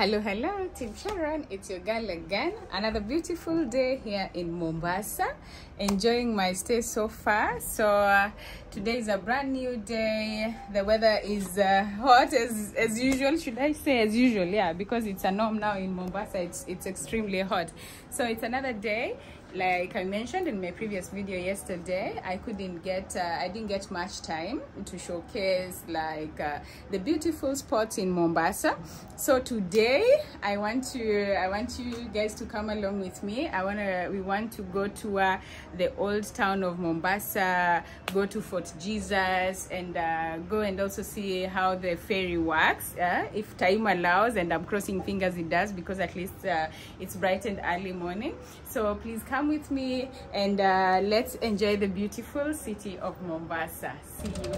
Hello, hello, Team Sharon. It's your girl again. Another beautiful day here in Mombasa. Enjoying my stay so far. So uh, today is a brand new day. The weather is uh, hot as as usual. Should I say as usual? Yeah, because it's a norm now in Mombasa. It's it's extremely hot. So it's another day like i mentioned in my previous video yesterday i couldn't get uh, i didn't get much time to showcase like uh, the beautiful spots in mombasa. So today i want to i want you guys to come along with me. I want to we want to go to uh, the old town of mombasa go to fort jesus and uh, go and also see how the ferry works uh, if time allows and i'm crossing fingers it does because at least uh, it's bright and early morning. So please come with me and uh, let's enjoy the beautiful city of Mombasa. See you.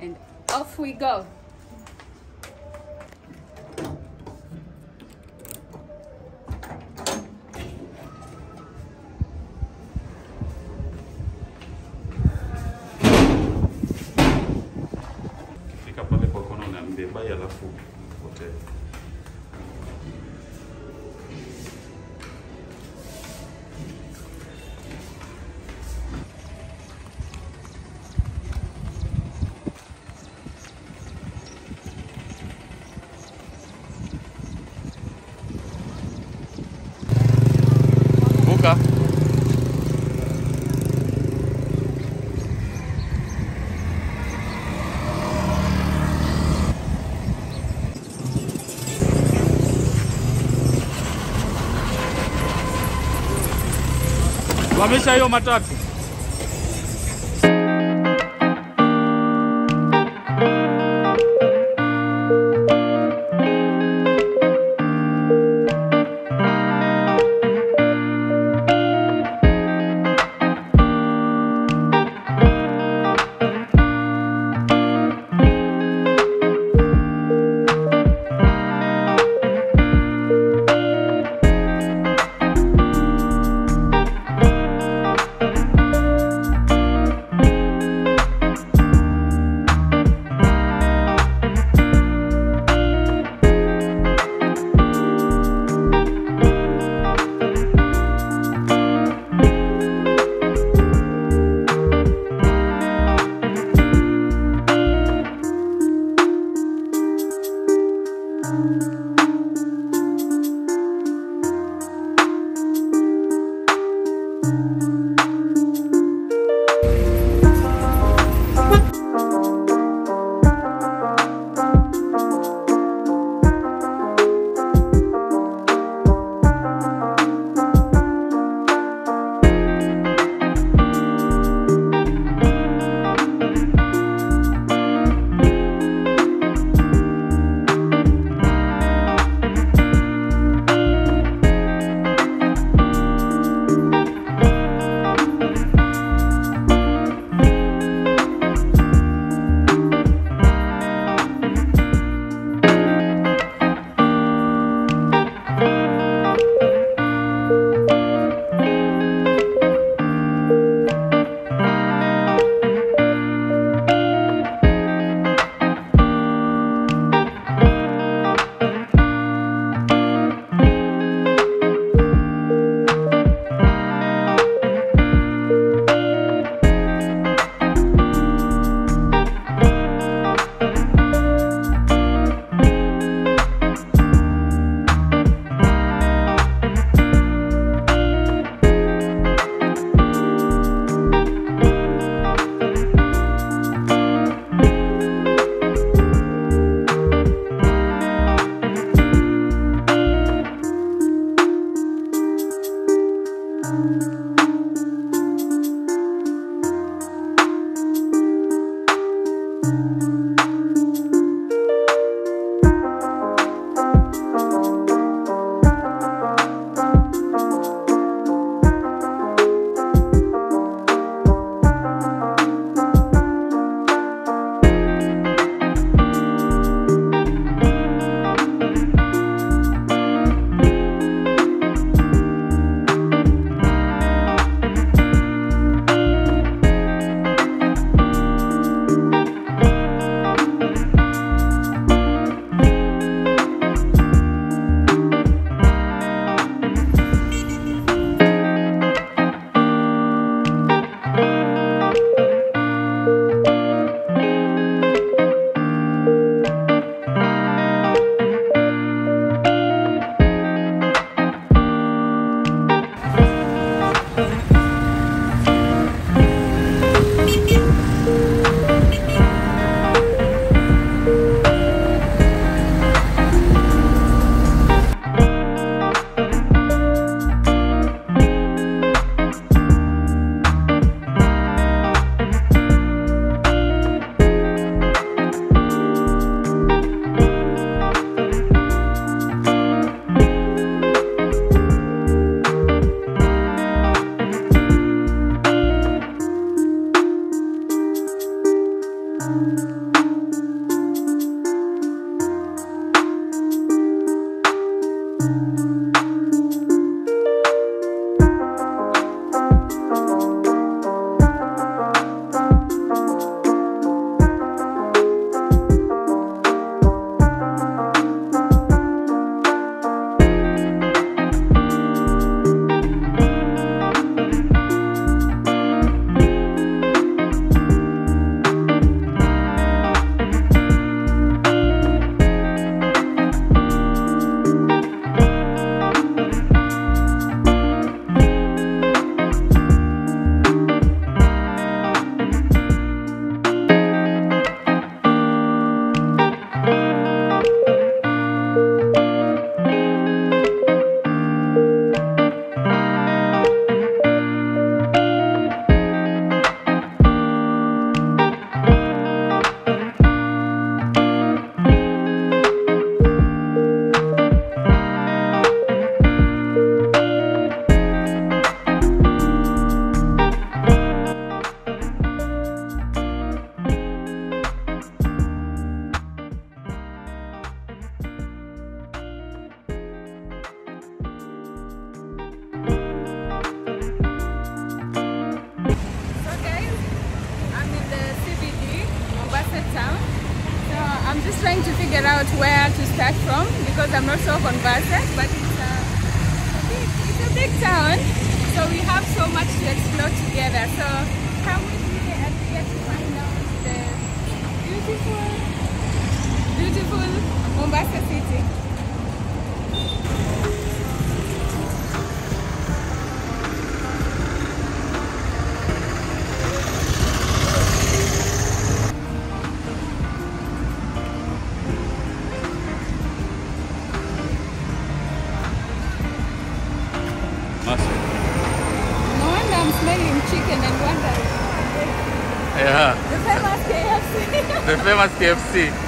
And off we go. Wamesha hiyo matatu. KFC.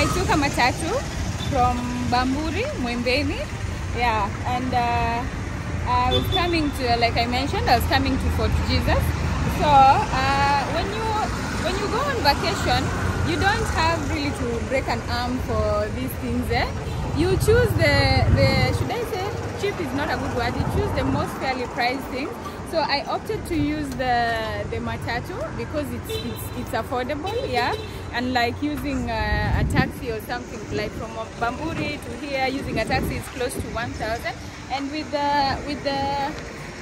I took a matatu from Bamburi, Mwembeni. Yeah, and uh, I was coming to like I mentioned, I was coming to Fort Jesus. So uh, when you when you go on vacation, you don't have really to break an arm for these things. Eh? You choose the the should I say cheap is not a good word. You choose the most fairly priced things. So I opted to use the the matatu because it's it's, it's affordable, yeah. And like using uh, a taxi or something like from Bamburi to here, using a taxi is close to one thousand. And with the with the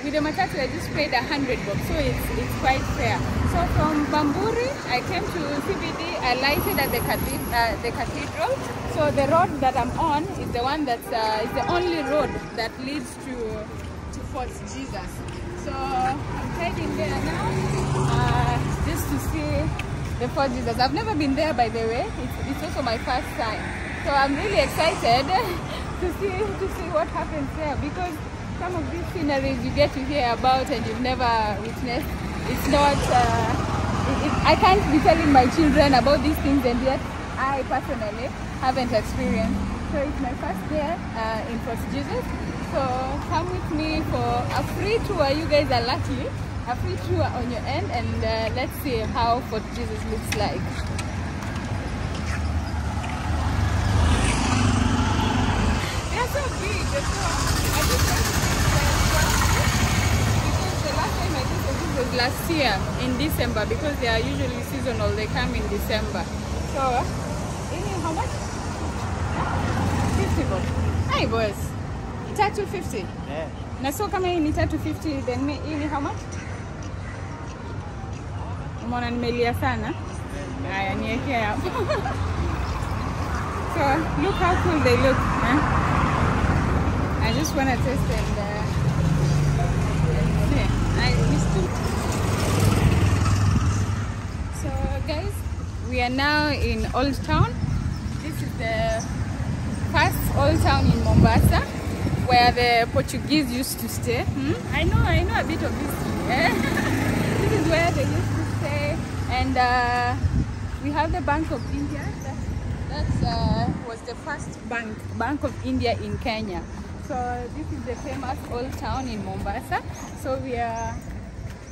with the matatu, I just paid a hundred bucks, so it's it's quite fair. So from Bamburi, I came to CBD. I lighted at the cathedral, uh, the cathedral. So the road that I'm on is the one that's uh, is the only road that leads to to Fort Jesus. So I'm heading there now, uh, just to see the Fort Jesus. I've never been there, by the way. It's, it's also my first time. So I'm really excited to see to see what happens there because some of these sceneries you get to hear about and you've never witnessed. It's not. Uh, I can't be telling my children about these things, and yet I personally haven't experienced. So it's my first year uh, in Fort Jesus. So come with me for a free tour. You guys are lucky. A free tour on your end, and uh, let's see how Fort Jesus looks like. They're so big. They're so, I see because the last time I did this was last year in December because they are usually seasonal. They come in December. So, how much? Fifty bob. Hi boys. Tatu fifty. Eh, Na so kama hii ni tatu 50 then hii ni how much? Umeona nimelia sana. Haya, niwekee hapo. so look how cool they look. Huh? I just wanna taste and, uh, and see. I missed it. So guys, we are now in Old Town. This is the first Old Town in Mombasa, where the Portuguese used to stay. Hmm? I know, I know a bit of history. eh? this is where they used to stay, and uh, we have the Bank of India. That uh, was the first bank, Bank of India in Kenya. So this is the famous Old Town in Mombasa. So we are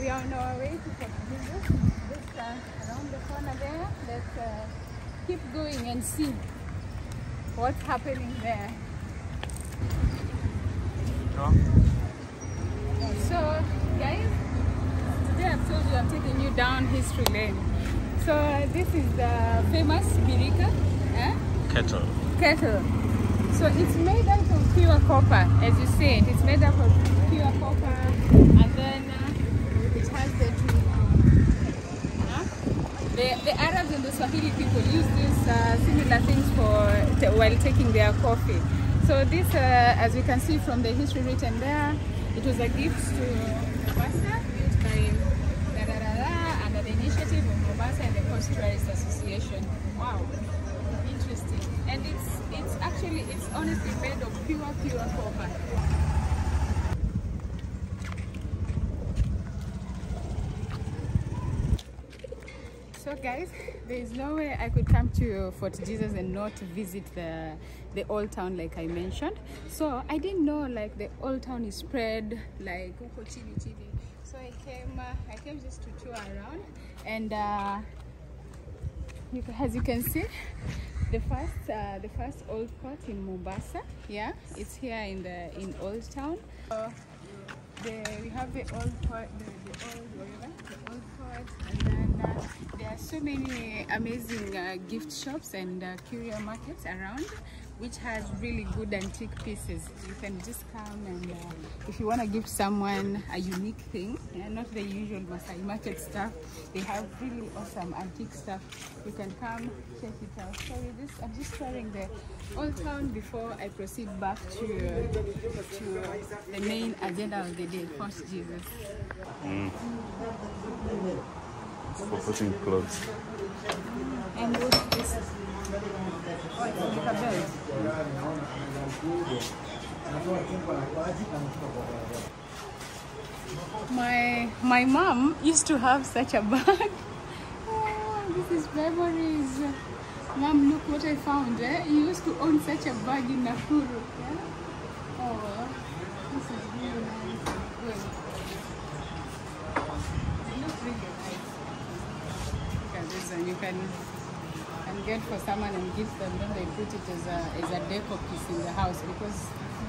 we are on our way to Fort Jesus. Just uh, around the corner there. Let's uh, keep going and see what's happening there. So, guys, today I've told you I'm taking you down history lane. So uh, this is the famous Birika eh? Kettle. kettle. So it's made out of pure copper, as you see. It's made up of pure copper, and then uh, it has the Huh? The, the Arabs and the Swahili people use these uh, similar things for while taking their coffee. So this, uh, as you can see from the history written there, it was a gift to Mombasa built by da, da, da, da, under the initiative of Mombasa and the Coast Tourist Association. Wow, interesting. And it's it's actually it's honestly made of pure pure copper. So guys, there is no way I could come to Fort Jesus and not visit the the old town like I mentioned. So I didn't know like the old town is spread like. So I came uh, I came just to tour around and uh, you, as you can see the first uh, the first old port in Mombasa yeah it's here in the in Old Town the, we have the old port the, the old whatever the old port and then uh, there are so many amazing uh, gift shops and uh, curio markets around which has really good antique pieces. You can just come and uh, if you want to give someone a unique thing yeah, not the usual Masai market stuff they have really awesome antique stuff you can come check it out. Sorry, just i'm just touring the old town before i proceed back to to the main agenda of the day fort jesus. For putting clothes. and what's this my my mom used to have such a bag oh, this is memories mom look what i found eh? you used to own such a bag in nakuru yeah? oh this is really nice Wait. It really nice Look at this one. You can can get for someone and give them. Then they put it as a as a deco piece in the house because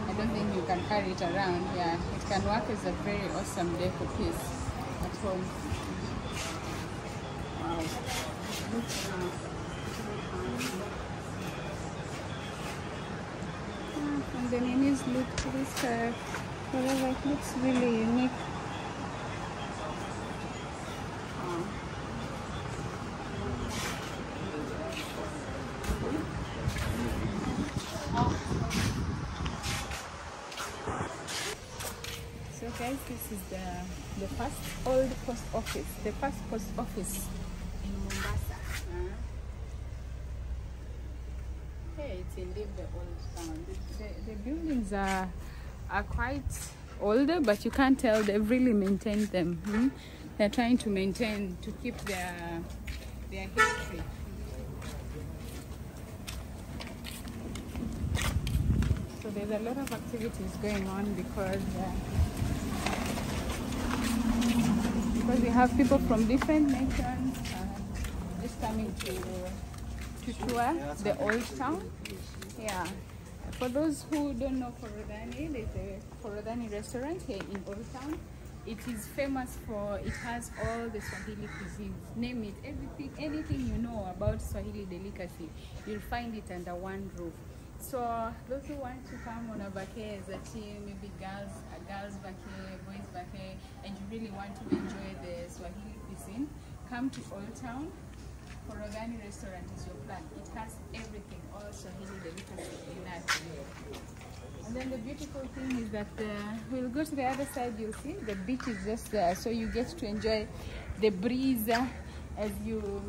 I don't think you can carry it around. Yeah, it can work as a very awesome deco piece at home. Wow. And the names look this uh, whatever it looks really unique. Wow. So guys, this is the the first old post office, the first post office in Mombasa. huh? Hey, it's indeed the old town. The, the, the buildings are are quite older, but you can't tell they've really maintained them. hmm? They're trying to maintain to keep their their history. So there's a lot of activities going on because uh, because we have people from different nations uh, just coming to to tour the old town. Yeah. For those who don't know Forodhani, there's a Forodhani restaurant here in Old Town. It is famous for it has all the Swahili cuisines. Name it, everything, anything you know about Swahili delicacy, you'll find it under one roof. So those who want to come on a vacay as a team, maybe girls, a girls vacay, boys vacay, and you really want to enjoy the Swahili cuisine, come to Old Town. Forodhani restaurant is your plan. It has everything, all Swahili delicacy in it. And then the beautiful thing is that uh, we'll go to the other side, you'll see the beach is just there, so you get to enjoy the breeze uh, as you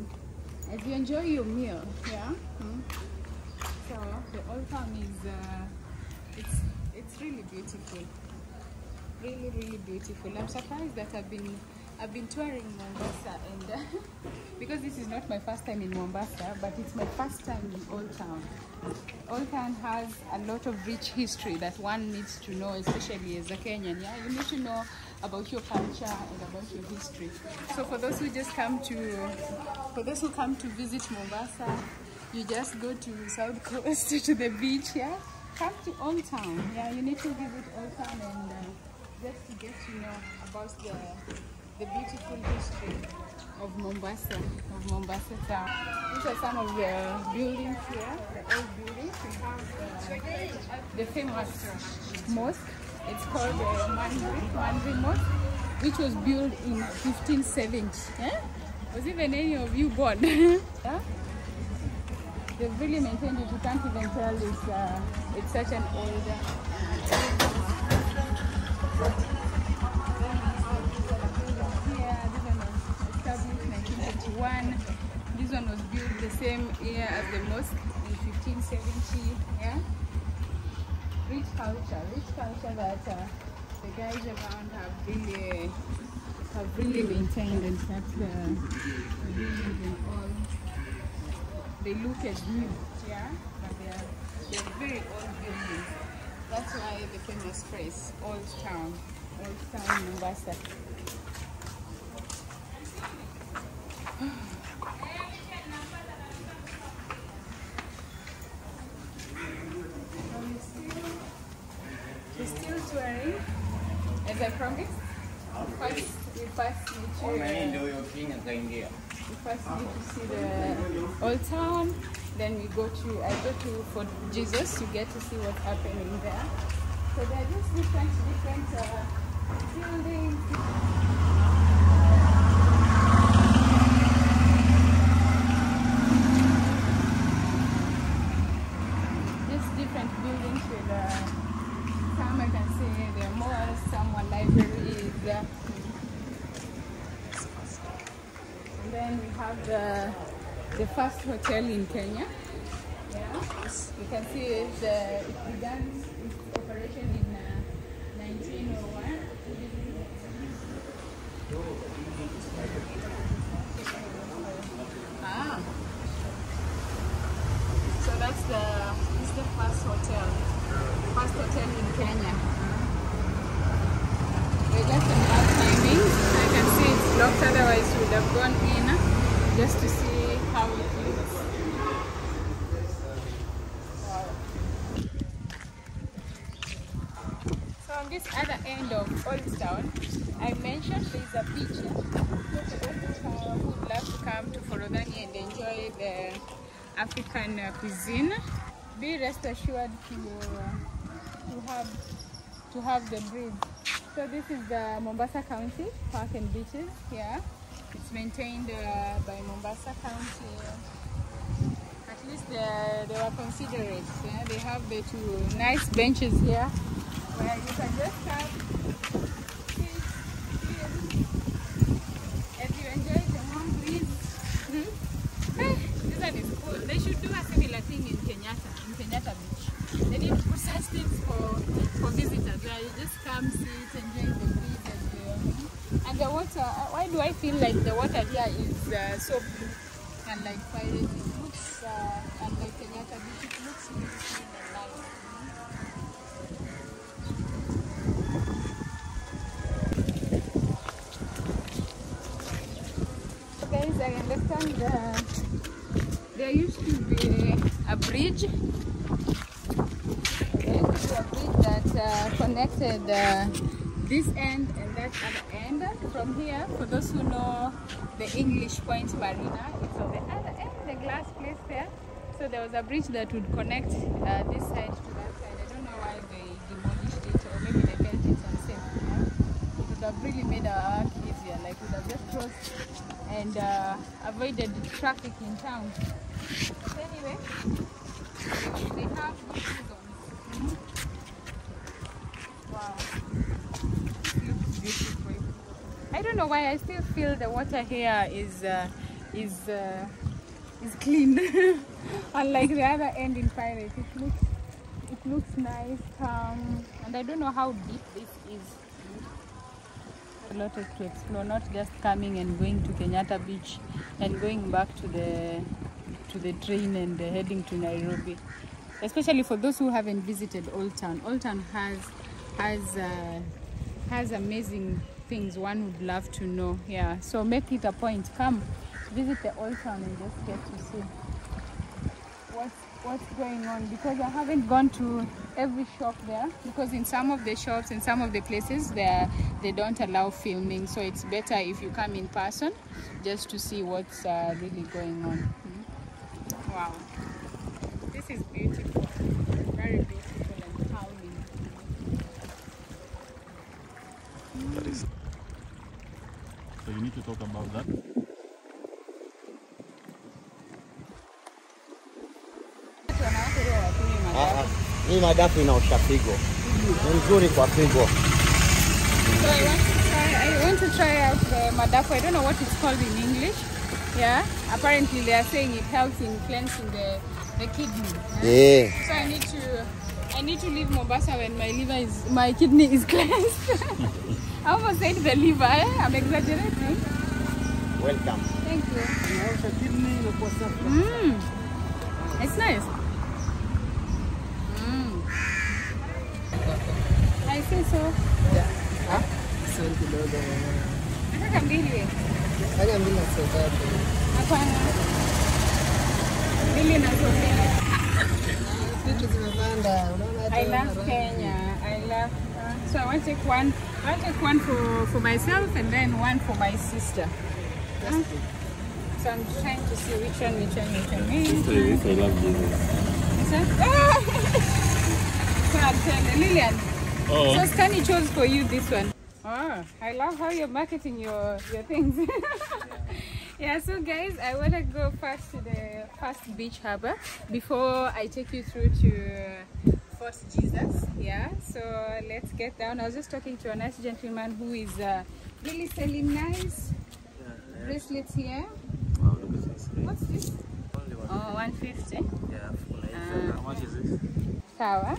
as you enjoy your meal. Yeah. Mm. So the old town is uh, it's it's really beautiful, really really beautiful. I'm surprised that I've been I've been touring Mombasa and uh, because this is not my first time in Mombasa, but it's my first time in Old Town. Old Town has a lot of rich history that one needs to know, especially as a Kenyan. Yeah, you need to know about your culture and about your history. So for those who just come to, for those who come to visit Mombasa, you just go to South Coast to the beach. Yeah, come to Old Town. Yeah, you need to visit Old Town and uh, just to get to know about the the beautiful history of Mombasa, of Mombasa town. These are some of the buildings here, the old buildings. We have uh, the famous mosque. It's called the Mandhry, Mandhry Mosque, which was built in 1570. Yeah? Was even any of you born? yeah? They've really maintained it. You can't even tell it's, uh, it's such an old. one. This one was built the same year as the mosque in 1570. Yeah, rich culture, rich culture that uh, the guys around have really have really maintained and kept the, the buildings and all. They look as new, yeah, but they are they're very old buildings. That's why the famous phrase, Old Town, Old Town Mombasa. We're still touring, as I promised. First, we first need to, akaingia we first need to see the old town. Then we go to, I go to Fort Jesus you get to see what's happening there. So there are just different, different uh, buildings. Just different buildings with uh, some I can see there are malls, some are libraries. uh, And then we have the the first hotel in Kenya. Yeah, you can see it, uh, it began its operation in uh, 1901. Ah. So that's the is the first hotel, first hotel in Kenya. We're just in bad timing. I can see it's locked, otherwise we would have gone in just to see how it looks. So on this other end of Old Town, I mentioned there's a beach. For who would love to come to Forodhani and enjoy the African uh, cuisine, be rest assured to, uh, to have to have the breed. So this is the Mombasa County Park and Beaches here. It's maintained uh, by Mombasa County. At least they, they were considerate. Yeah? They have the two nice benches here where you can just come, sit, chill, as you enjoy the warm breeze. Hmm? Eh, This one is cool. They should do a similar thing in Kenyatta, in Kenyatta Beach. They need to put such things for, for visitors where you just come, sit, enjoy the breeze. And, uh, and the water, uh, why do I feel like the water here is uh, so blue and like pirate? It looks, uh, unlike Kenyatta Beach, it looks clean and nice. Guys, I understand that there used to be a bridge there used to be a bridge that uh, connected uh, this end that other end. From here, for those who know the English Point Marina, it's on the other end, the glass place there. So there was a bridge that would connect uh, this side to that side. I don't know why they demolished it or maybe they felt it's unsafe. yeah. It would have really made our work easier. Like we would have just crossed and uh, avoided the traffic in town. Anyway, they have good seasons. Wow. This looks beautiful. I don't know why I still feel the water here is uh, is uh, is clean, unlike the other end in Pirate. It looks it looks nice, calm, and I don't know how deep this is. A lot of to explore, not just coming and going to Kenyatta Beach and going back to the to the train and uh, heading to Nairobi. Especially for those who haven't visited Old Town. Old Town has has uh, has amazing things one would love to know. Yeah, so make it a point. Come visit the Old Town and just get to see what's what's going on because I haven't gone to every shop there because in some of the shops in some of the places there they don't allow filming so it's better if you come in person just to see what's uh, really going on Mhm. wow this is beautiful very beautiful and calming That is. So you need to talk about that. Watu wanawake huwa hawakunywi Ah, madawa. ah. Hii madafu inaosha figo, ni nzuri kwa figo. So I want to try. I want to try out the madafu. I don't know what it's called in English. Yeah. Apparently they are saying it helps in cleansing the the kidney. yeah. So I need to I need to leave Mombasa when my liver is my kidney is cleansed. I almost said the liver. Eh? I'm exaggerating. welcome. Thank you. Inaosha kidney inakuwa safi. Mm. It's nice. Mm. I see so. Sio kidogo. Nataka mbili. Fanya mbili na sio tatu. Hapana. Mbili na so mbili. Vitu zimepanda, unaona hata I hiyo love. Kenya. I love. Uh, so I want to take one. I want to take one for for myself and then one for my sister. Huh? So I'm trying to see which one, which one, which one. Me. I love Jesus. This one? So I'm telling Lillian. Oh. So Stanley chose for you this one. Oh, I love how you're marketing your your things. yeah, so guys, I want to go first to the first beach harbor before I take you through to uh, Fort Jesus. Yeah, so let's get down. I was just talking to a nice gentleman who is uh, really selling nice bracelets here. What's this? Oh, 150. Yeah, kuna hii How much is this? Sawa.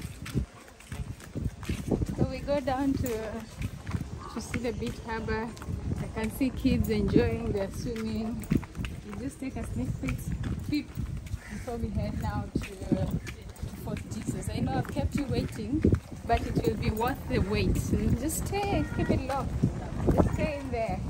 So we go down to to see the beach harbor. Can see kids enjoying their swimming. We just take a sneak peek, before we head now to, uh, Fort Jesus. I know I've kept you waiting, but it will be worth the wait. Just stay, keep it locked. Just stay in there.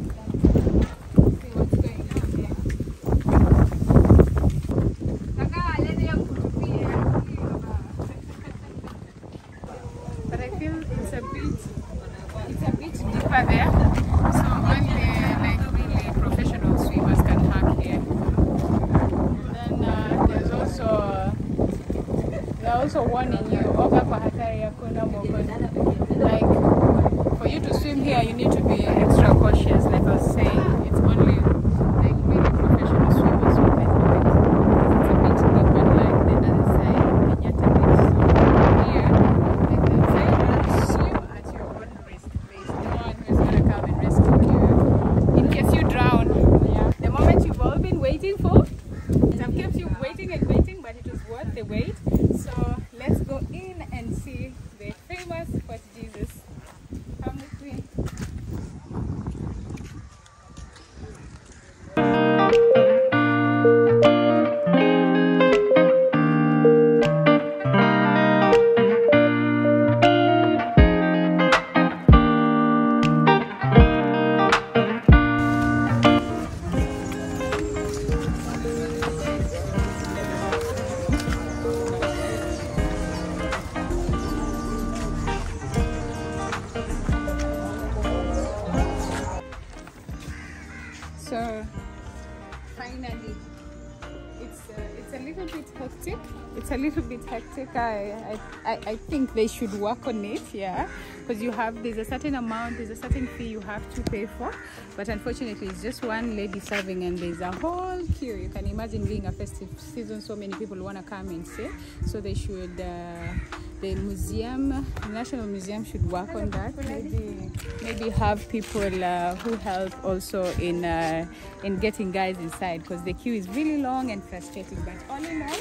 I I, I, think they should work on it. Yeah, because you have there's a certain amount, there's a certain fee you have to pay for, but unfortunately it's just one lady serving and there's a whole queue. You can imagine being a festive season, so many people want to come and see. So they should. Uh, the museum, National Museum should work on that. Maybe, maybe have people uh, who help also in uh, in getting guys inside because the queue is really long and frustrating. But all in all,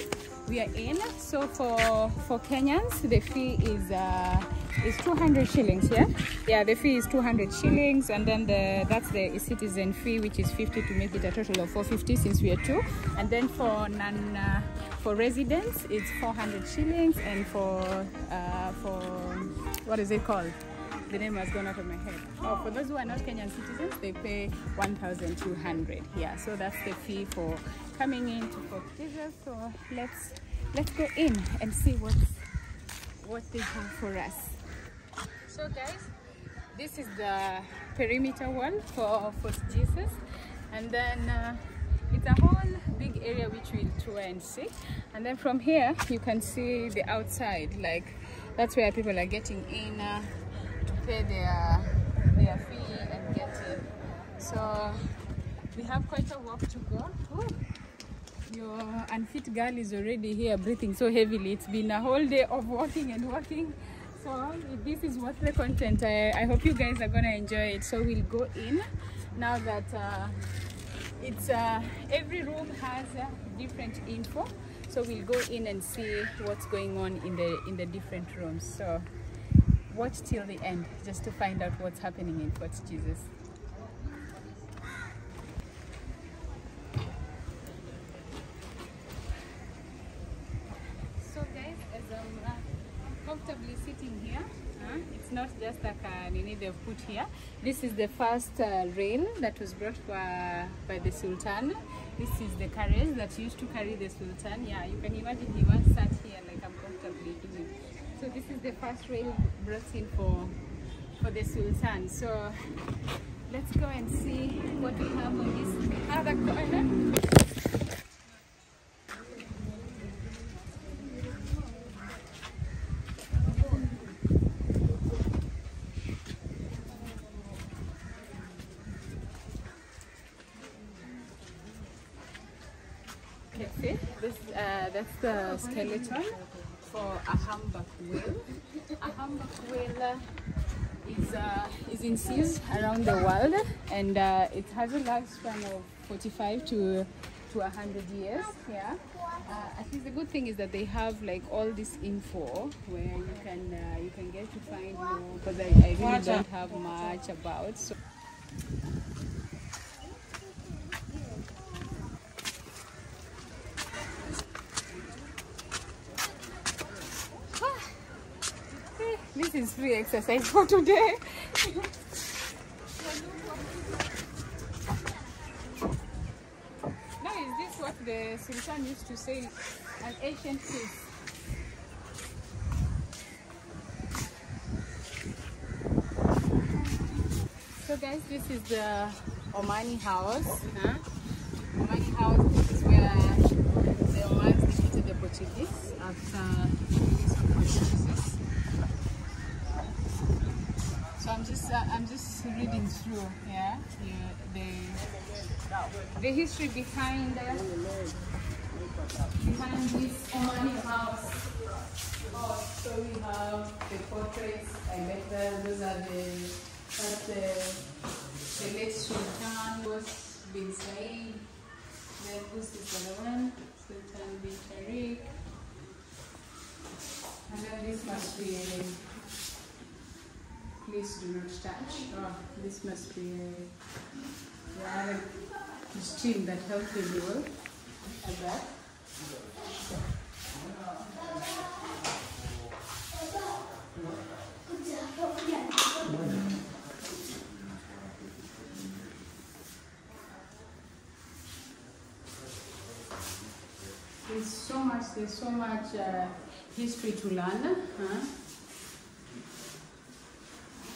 we are in. So for for Kenyans, the fee is uh, is 200 shillings. Yeah, yeah. The fee is 200 shillings, and then the that's the citizen fee, which is 50 to make it a total of 450 since we are two. And then for non uh, for residents, it's 400 shillings, and for uh, for what is it called? The name has gone out of my head. Oh, for those who are not Kenyan citizens, they pay 1,200. Yeah, so that's the fee for coming in to Fort Jesus. So let's let's go in and see what what they have for us. So guys, this is the perimeter wall for Fort Jesus, and then. Uh, it's a whole big area which we'll tour and see and then from here you can see the outside like that's where people are getting in uh, to pay their their fee and get in so we have quite a walk to go Ooh. Your unfit girl is already here breathing so heavily. It's been a whole day of walking and walking. So this is what the content I, I hope you guys are gonna enjoy it. So we'll go in now that uh, it's uh, every room has uh, different info. So we'll go in and see what's going on in the in the different rooms. So watch till the end just to find out what's happening in Fort Jesus so guys as I'm uh, comfortably sitting here uh, it's not just like they've put here. This is the first uh, rail that was brought by, by the sultan. This is the carriage that used to carry the sultan. Yeah you can imagine he once sat here like i'm comfortably doing so this is the first rail brought in for for the sultan. So let's go and see what we have on this other corner cafe. This uh, that's the skeleton for a humpback whale. A humpback whale uh, is uh, is in seas around the world, and uh, it has a lifespan of 45 to to 100 years. Yeah. Uh, at least the good thing is that they have like all this info where you can uh, you can get to find more because I, I really don't have much about. So. This is free exercise for today. now is this what the Sultan used to say an ancient piece? So guys, this is the Omani house. Huh? Omani house, this is where the Omans defeated the Portuguese after the release of Portuguese. So I'm just uh, I'm just reading through, yeah, yeah the the history behind uh, behind this Omani house. Oh, so we have the portraits. I bet that those are the that uh, the the late Sultan Qaboos bin Said. Then is the other one, Sultan bin Tariq. And then this must be a please do not touch. Oh, this must be a, the Arab team that helped at that. There's so much, there's so much uh, history to learn. Huh?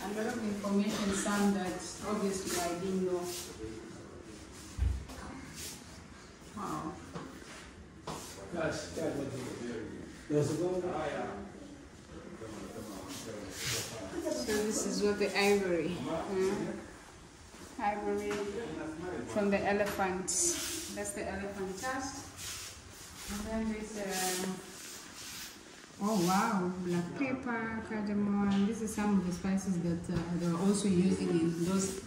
a lot of information, some that obviously I didn't know. Wow. So this is what the ivory. hmm? Ivory from the elephant. That's the elephant tusk. And then there's um, oh wow, black pepper, cardamom. This is some of the spices that uh, they're also using in those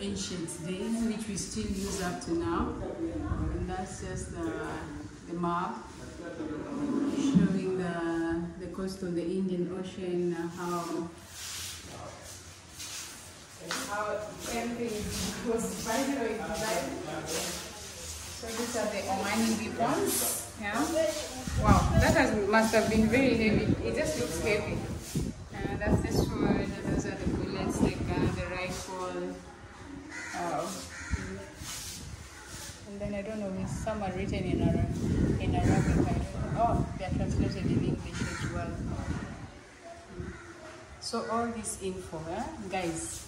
ancient days, which we still use up to now. And that's just the, the map showing the, the coast of the Indian Ocean, uh, how how everything was vital So these are the Omani weapons. Yeah. Wow, that has, must have been very heavy. It just looks heavy. Uh, that's the sword. Those are the bullets, the gun, the rifle. Wow. And then I don't know, if some are written in Arabic. In Arabic. Oh, they are translated in English as well. So all this info, eh? guys,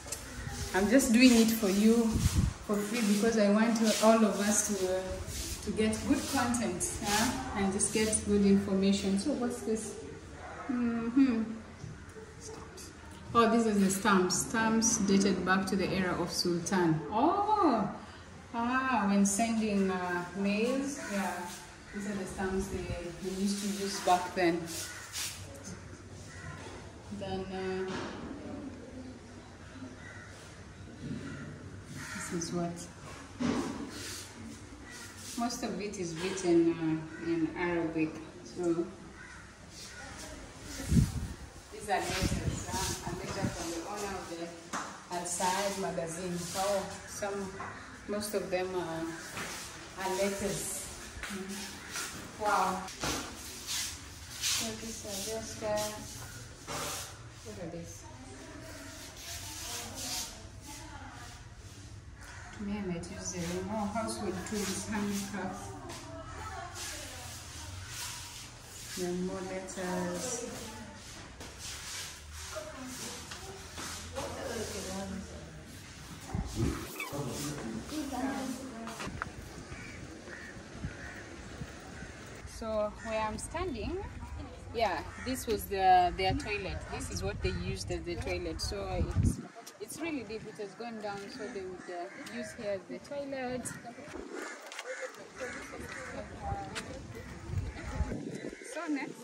I'm just doing it for you for free because I want all of us to uh, to get good content yeah? and just get good information. So what's this? Mm-hmm. Oh, this is the stamps. Stamps dated back to the era of Sultan. Oh, ah, when sending uh, mails, yeah, these are the stamps they, used to use back then. Then. Uh, This is what most of it is written uh, in Arabic. So these are letters, letter from the owner of the Saad magazine. Oh, some, most of them are, are letters. Mm. Wow. So are just, uh, what are these? Me, I might use the more household tools, handcuffs. Then more letters. So where I'm standing, yeah, this was the their toilet. This is what they used as the toilet. So it's it's really deep. It has gone down, so they would uh, use here as the toilet. So next,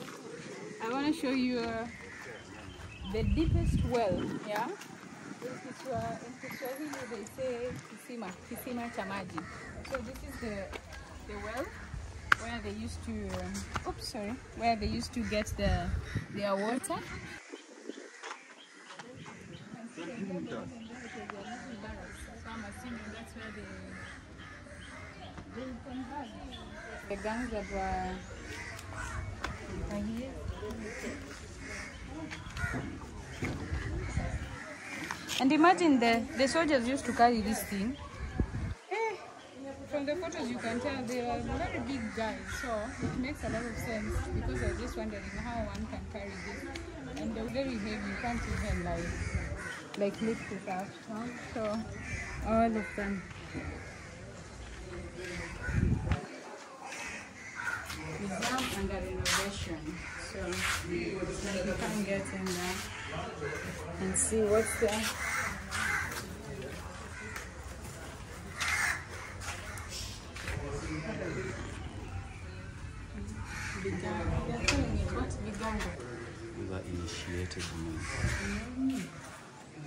I want to show you uh, the deepest well. Yeah. In Kiswa- in Kiswahili they say kisima, kisima cha maji. So this is the the well where they used to, um, oops, sorry, where they used to get the their water. The the gangs were here. And imagine the, the soldiers used to carry this thing. Eh, From the photos you can tell they are very big guys, so it makes a lot of sense because I was just wondering how one can carry this. And they're very heavy, you can't even like like lift it up. Huh? So all of them. Museum under renovation. So you can get in there and see what's there. Vigango. They're calling it what? Vigango. These are initiated men. Hizo ni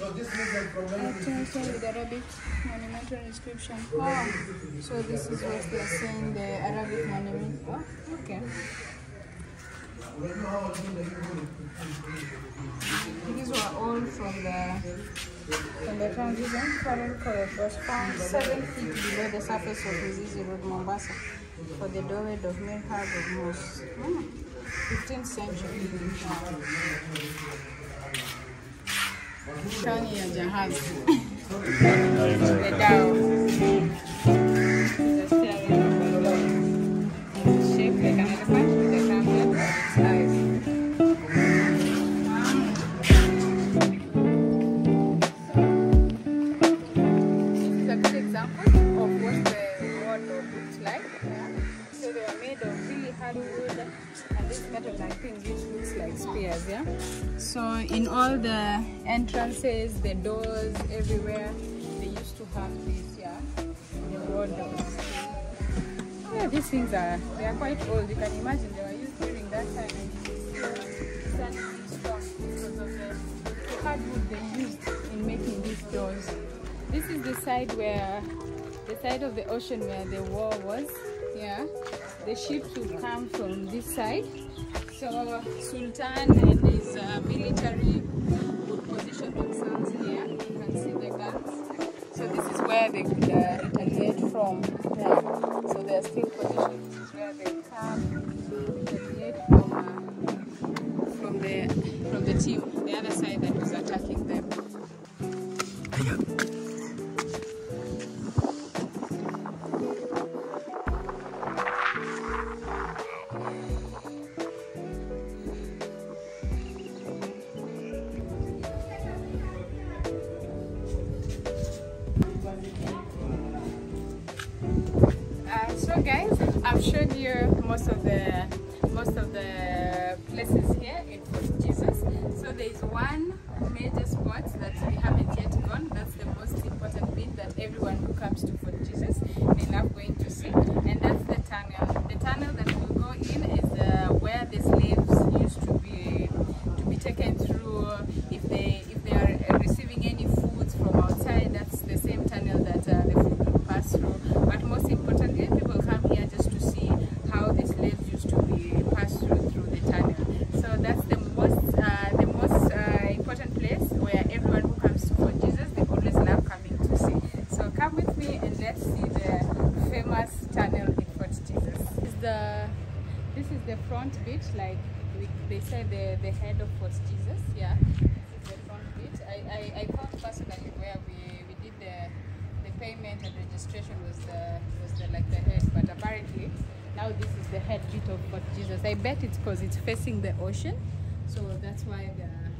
Attention with Arabic monumental inscription. Oh, so this is what they are saying, the Arabic monument. Oh, okay. These were all from the from the transition current correct was found seven feet below the surface of Mizizi Road, Mombasa, for the doorway of Mihrab of Mosque. Hmm. 15th century. Shani ya jahazi. Which looks like spears, yeah. So in all the entrances, the doors, everywhere, they used to have this, yeah, the wardrobes. Oh, yeah, these things are they are quite old. You can imagine they were used during that time and still standing strong because of the hardwood they used in making these doors. This is the side where the side of the ocean where the war was. Yeah, the ships would come from this side. So Sultan and his uh, military would position themselves here. You can see the guns. So this is where they would uh, retaliate from. Yeah. So they are still positioned. This is where they come to retaliate from, uh, from the from the team, the the head of Fort Jesus. Yeah, this is the front bit. I, I, I found personally where we, we did the the payment and registration was the was the like the head, but apparently now this is the head bit of Fort Jesus. I bet it's because it's facing the ocean, so that's why they're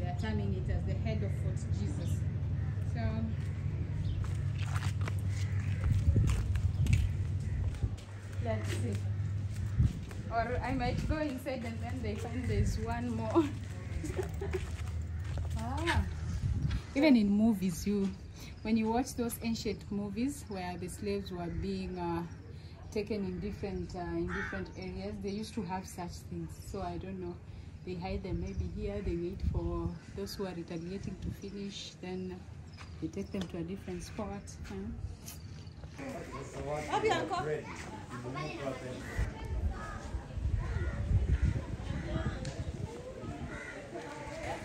they're terming it as the head of Fort Jesus. So. Let's see. Or I might go inside and then they find there's one more. ah. Even in movies, you when you watch those ancient movies where the slaves were being uh, taken in different uh, in different areas, they used to have such things. So I don't know. They hide them maybe here. They wait for those who are retaliating to finish. Then they take them to a different spot. huh? Ask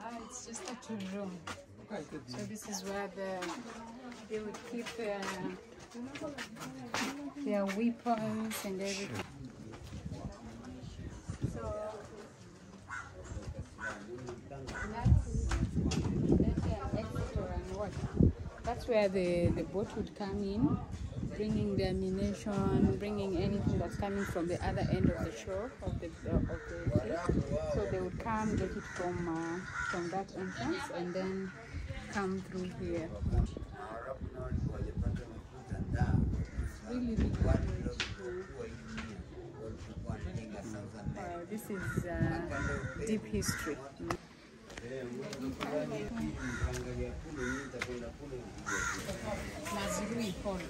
Ah, it's just a two room. So this is where the they would keep their their weapons and everything. So that's that's their extra and what? That's where the the boat would come in, bringing the ammunition, bringing anything that's coming from the other end of the shore of the of the ship. So they would come get it from uh, from that entrance and then come through here. Really, really. Uh, this is uh, deep history. Mazrui Paul.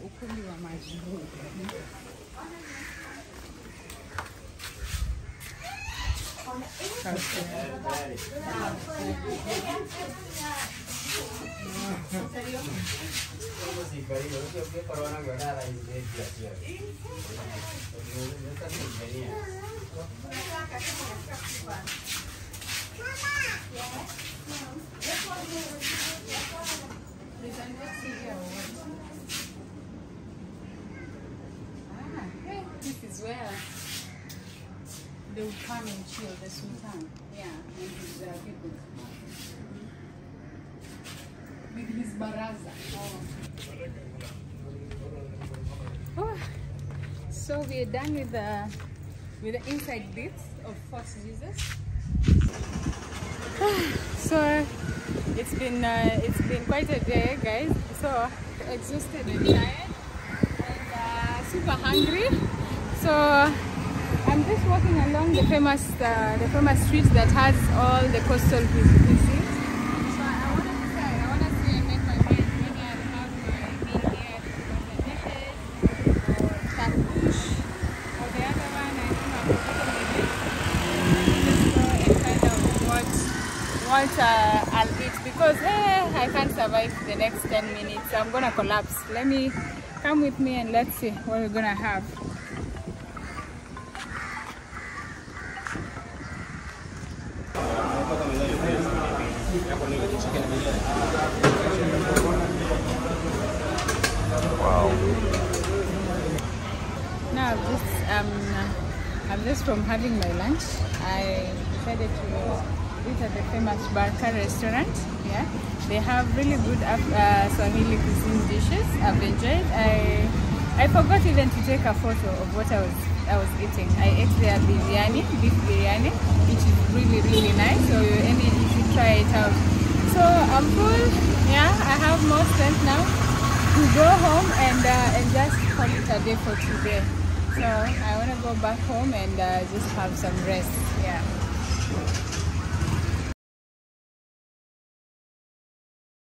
Is where they would come and chill, the Sultan. Yeah, and his uh, people. With his baraza. Oh. So we're done with the with the inside bits of Fort Jesus. so it's been uh, it's been quite a day, guys. So exhausted and tired and uh, super hungry. So I'm just walking along the famous uh, the famous street that has all the coastal cuisines. So I want to try. I want to see and make my mind. Maybe I'll have my meal here with the dishes or takush or the other one. I don't know. I'm forgetting the name. Just go and find out what what uh, I'll eat because eh, I can't survive the next 10 minutes. I'm gonna collapse. Let me come with me and let's see what we're gonna have. Wow. Now this um I'm just from having my lunch. I decided to eat at the famous Barca restaurant. Yeah, they have really good uh, Swahili cuisine dishes. I've enjoyed. I I forgot even to take a photo of what I was I was eating. I ate their biryani, beef biryani, which is really really nice. So any you should try it out. So I'm full. Yeah, I have more strength now to go home and uh, and just call it a day for today. So I want to go back home and uh, just have some rest. Yeah.